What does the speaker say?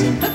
Space,